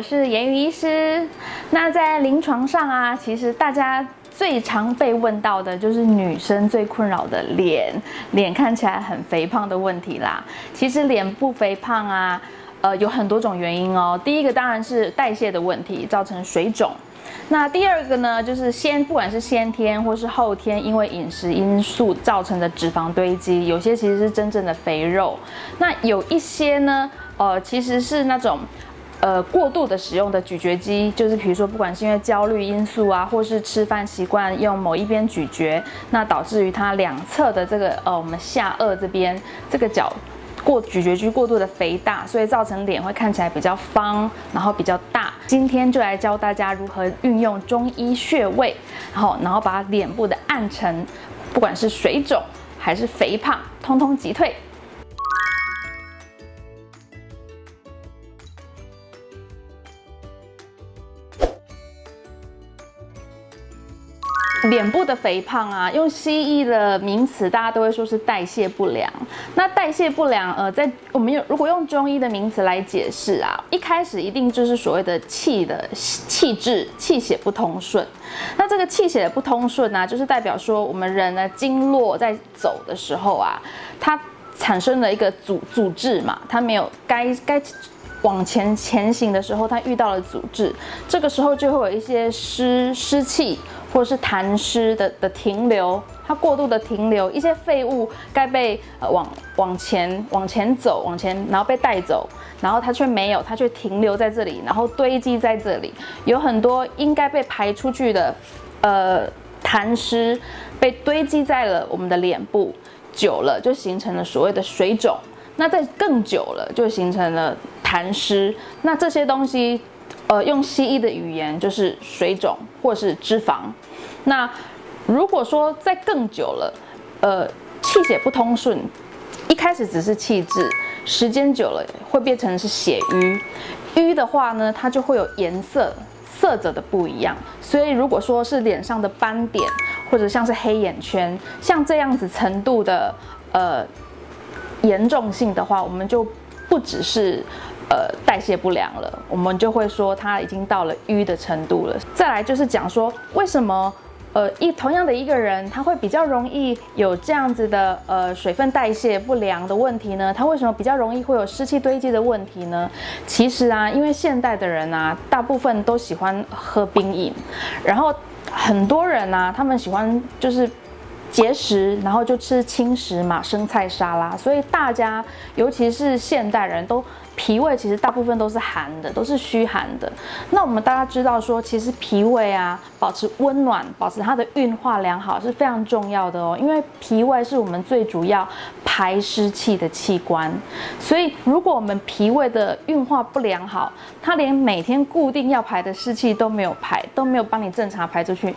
是言语医师。那在临床上啊，其实大家最常被问到的就是女生最困扰的脸，脸看起来很肥胖的问题啦。其实脸部肥胖啊，呃，有很多种原因哦。第一个当然是代谢的问题，造成水肿。那第二个呢，就是先不管是先天或是后天，因为饮食因素造成的脂肪堆积，有些其实是真正的肥肉。那有一些呢，呃，其实是那种。呃，过度的使用的咀嚼肌，就是比如说，不管是因为焦虑因素啊，或是吃饭习惯用某一边咀嚼，那导致于它两侧的这个呃，我们下颚这边这个角过咀嚼肌过度的肥大，所以造成脸会看起来比较方，然后比较大。今天就来教大家如何运用中医穴位，然后然后把脸部的暗沉，不管是水肿还是肥胖，通通击退。脸部的肥胖啊，用西医的名词，大家都会说是代谢不良。那代谢不良，呃，在我们用如果用中医的名词来解释啊，一开始一定就是所谓的气的气滞、气血不通顺。那这个气血不通顺呢，就是代表说我们人的经络在走的时候啊，它产生了一个阻阻滞嘛，它没有该该往前前行的时候，它遇到了阻滞，这个时候就会有一些湿湿气。或者是痰湿的的停留，它过度的停留，一些废物该被呃往往前往前走，往前，然后被带走，然后它却没有，它却停留在这里，然后堆积在这里，有很多应该被排出去的呃痰湿被堆积在了我们的脸部，久了就形成了所谓的水肿，那在更久了就形成了痰湿，那这些东西。呃，用西医的语言就是水肿或是脂肪。那如果说在更久了，呃，气血不通顺，一开始只是气滞，时间久了会变成是血瘀。瘀的话呢，它就会有颜色、色泽的不一样。所以如果说是脸上的斑点，或者像是黑眼圈，像这样子程度的呃严重性的话，我们就不只是。呃，代谢不良了，我们就会说它已经到了瘀的程度了。再来就是讲说，为什么呃一同样的一个人，他会比较容易有这样子的呃水分代谢不良的问题呢？他为什么比较容易会有湿气堆积的问题呢？其实啊，因为现代的人啊，大部分都喜欢喝冰饮，然后很多人啊，他们喜欢就是节食，然后就吃轻食嘛，生菜沙拉，所以大家尤其是现代人都。脾胃其实大部分都是寒的，都是虚寒的。那我们大家知道说，其实脾胃啊，保持温暖，保持它的运化良好是非常重要的哦。因为脾胃是我们最主要排湿气的器官，所以如果我们脾胃的运化不良好，它连每天固定要排的湿气都没有排，都没有帮你正常排出去，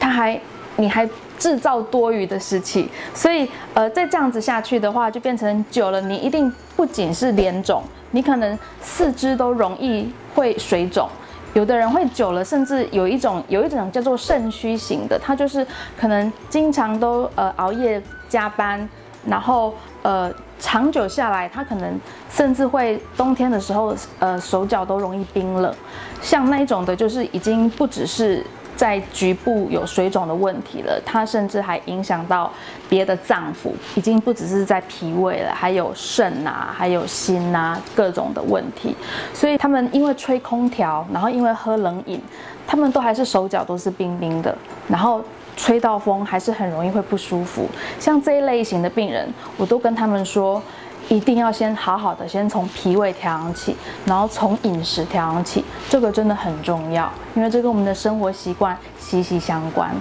它还你还制造多余的湿气。所以呃，再这样子下去的话，就变成久了，你一定不仅是脸肿。你可能四肢都容易会水肿，有的人会久了，甚至有一种有一种叫做肾虚型的，他就是可能经常都呃熬夜加班，然后呃长久下来，他可能甚至会冬天的时候呃手脚都容易冰冷，像那一种的，就是已经不只是。在局部有水肿的问题了，它甚至还影响到别的脏腑，已经不只是在脾胃了，还有肾啊，还有心啊，各种的问题。所以他们因为吹空调，然后因为喝冷饮，他们都还是手脚都是冰冰的，然后吹到风还是很容易会不舒服。像这一类型的病人，我都跟他们说。一定要先好好的，先从脾胃调养起，然后从饮食调养起，这个真的很重要，因为这跟我们的生活习惯息息相关。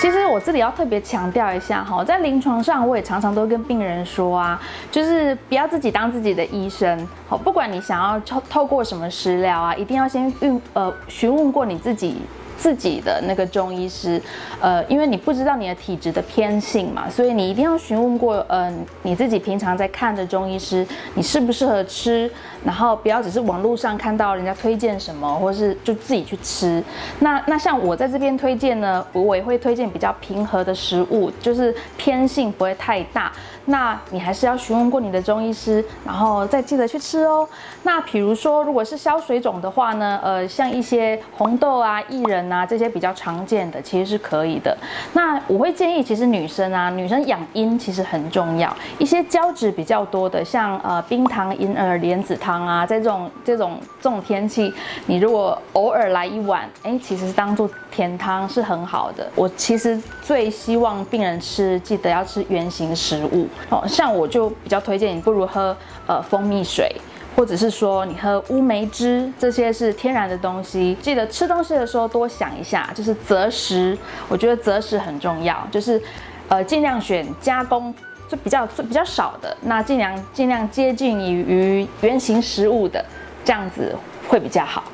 其实我这里要特别强调一下哈，在临床上我也常常都跟病人说啊，就是不要自己当自己的医生，好，不管你想要透透过什么食疗啊，一定要先运呃询问过你自己。自己的那个中医师，呃，因为你不知道你的体质的偏性嘛，所以你一定要询问过，呃，你自己平常在看的中医师，你适不适合吃，然后不要只是网络上看到人家推荐什么，或是就自己去吃。那那像我在这边推荐呢，我也会推荐比较平和的食物，就是偏性不会太大。那你还是要询问过你的中医师，然后再记得去吃哦。那比如说，如果是消水肿的话呢，呃，像一些红豆啊、薏仁啊这些比较常见的，其实是可以的。那我会建议，其实女生啊，女生养阴其实很重要。一些胶质比较多的，像呃冰糖银耳莲子汤啊，在这种这种这种天气，你如果偶尔来一碗，哎，其实当做甜汤是很好的。我其实最希望病人吃，记得要吃原形食物。哦，像我就比较推荐你，不如喝呃蜂蜜水，或者是说你喝乌梅汁，这些是天然的东西。记得吃东西的时候多想一下，就是择食，我觉得择食很重要，就是呃尽量选加工就比较比较少的，那尽量尽量接近于原型食物的，这样子会比较好。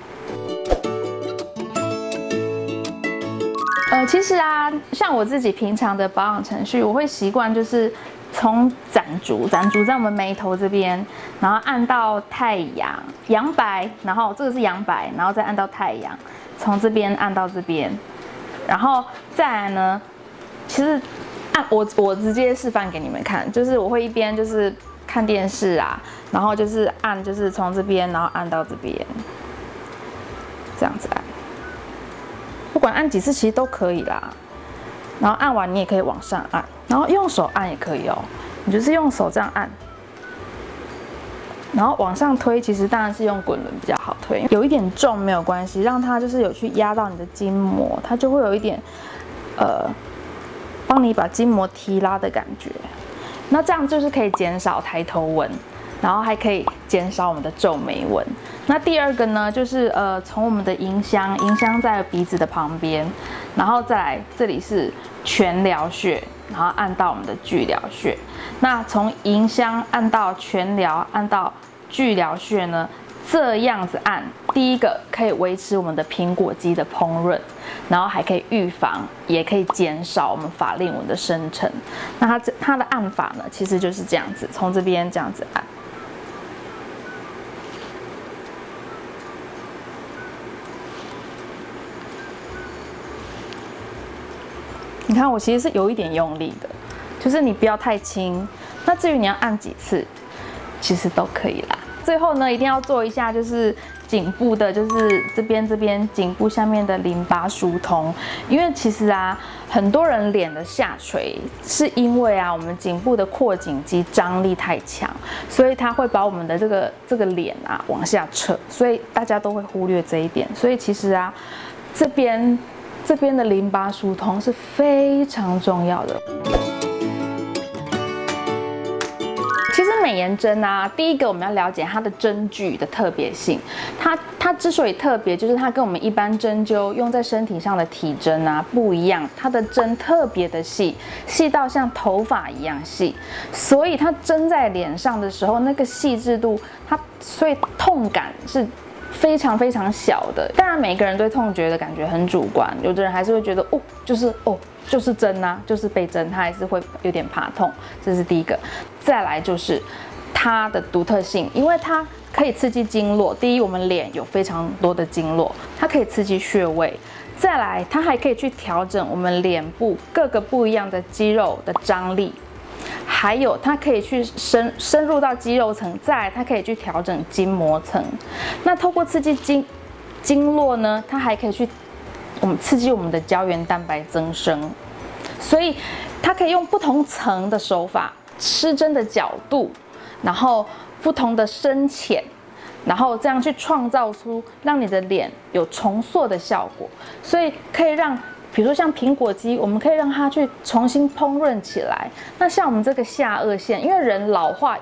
呃，其实啊，像我自己平常的保养程序，我会习惯就是从攒竹，攒竹在我们眉头这边，然后按到太阳，阳白，然后这个是阳白，然后再按到太阳，从这边按到这边，然后再来呢，其实按我我直接示范给你们看，就是我会一边就是看电视啊，然后就是按就是从这边，然后按到这边，这样子按。不管按几次其实都可以啦，然后按完你也可以往上按，然后用手按也可以哦。你就是用手这样按，然后往上推，其实当然是用滚轮比较好推，有一点重没有关系，让它就是有去压到你的筋膜，它就会有一点呃，帮你把筋膜提拉的感觉。那这样就是可以减少抬头纹。然后还可以减少我们的皱眉纹。那第二个呢，就是呃，从我们的迎香，迎香在鼻子的旁边，然后再来这里是全髎穴，然后按到我们的巨髎穴。那从迎香按到全髎，按到巨髎穴呢，这样子按，第一个可以维持我们的苹果肌的烹饪，然后还可以预防，也可以减少我们法令纹的生成。那它这它的按法呢，其实就是这样子，从这边这样子按。你看，我其实是有一点用力的，就是你不要太轻。那至于你要按几次，其实都可以啦。最后呢，一定要做一下，就是颈部的，就是这边这边颈部下面的淋巴疏通。因为其实啊，很多人脸的下垂，是因为啊，我们颈部的扩颈肌张力太强，所以它会把我们的这个这个脸啊往下扯，所以大家都会忽略这一点。所以其实啊，这边。这边的淋巴疏通是非常重要的。其实美颜针啊，第一个我们要了解它的针具的特别性。它它之所以特别，就是它跟我们一般针灸用在身体上的体针啊不一样，它的针特别的细，细到像头发一样细，所以它针在脸上的时候，那个细致度，它所以痛感是。非常非常小的，当然每个人对痛觉的感觉很主观，有的人还是会觉得哦，就是哦，就是针啊，就是被针，他还是会有点怕痛，这是第一个。再来就是它的独特性，因为它可以刺激经络。第一，我们脸有非常多的经络，它可以刺激穴位。再来，它还可以去调整我们脸部各个不一样的肌肉的张力。还有，它可以去深深入到肌肉层，再来它可以去调整筋膜层。那透过刺激经经络呢，它还可以去我们刺激我们的胶原蛋白增生。所以它可以用不同层的手法，施针的角度，然后不同的深浅，然后这样去创造出让你的脸有重塑的效果。所以可以让。比如说像苹果肌，我们可以让它去重新烹饪起来。那像我们这个下颚线，因为人老化，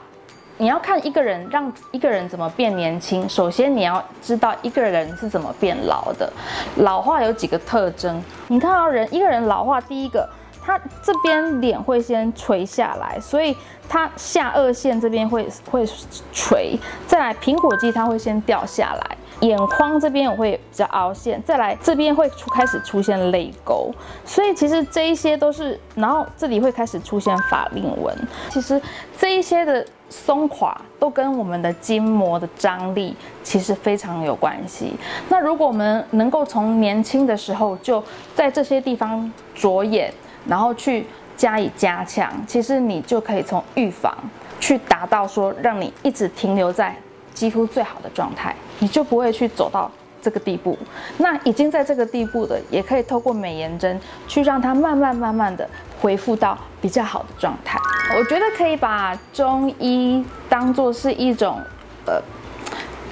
你要看一个人让一个人怎么变年轻，首先你要知道一个人是怎么变老的。老化有几个特征，你看到人一个人老化，第一个，他这边脸会先垂下来，所以他下颚线这边会会垂；再来苹果肌它会先掉下来。眼眶这边我会比较凹陷，再来这边会出开始出现泪沟，所以其实这一些都是，然后这里会开始出现法令纹，其实这一些的松垮都跟我们的筋膜的张力其实非常有关系。那如果我们能够从年轻的时候就在这些地方着眼，然后去加以加强，其实你就可以从预防去达到说让你一直停留在。肌肤最好的状态，你就不会去走到这个地步。那已经在这个地步的，也可以透过美颜针去让它慢慢慢慢的恢复到比较好的状态。我觉得可以把中医当做是一种呃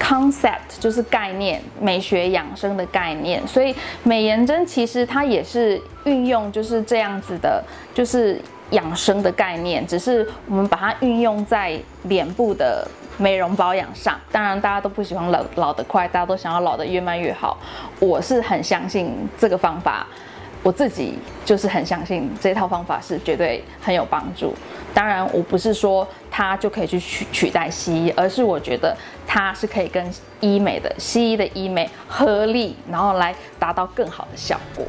concept，就是概念，美学养生的概念。所以美颜针其实它也是运用就是这样子的，就是养生的概念，只是我们把它运用在脸部的。美容保养上，当然大家都不喜欢老老得快，大家都想要老得越慢越好。我是很相信这个方法，我自己就是很相信这套方法是绝对很有帮助。当然，我不是说它就可以去取取代西医，而是我觉得它是可以跟医美的西医的医美合力，然后来达到更好的效果。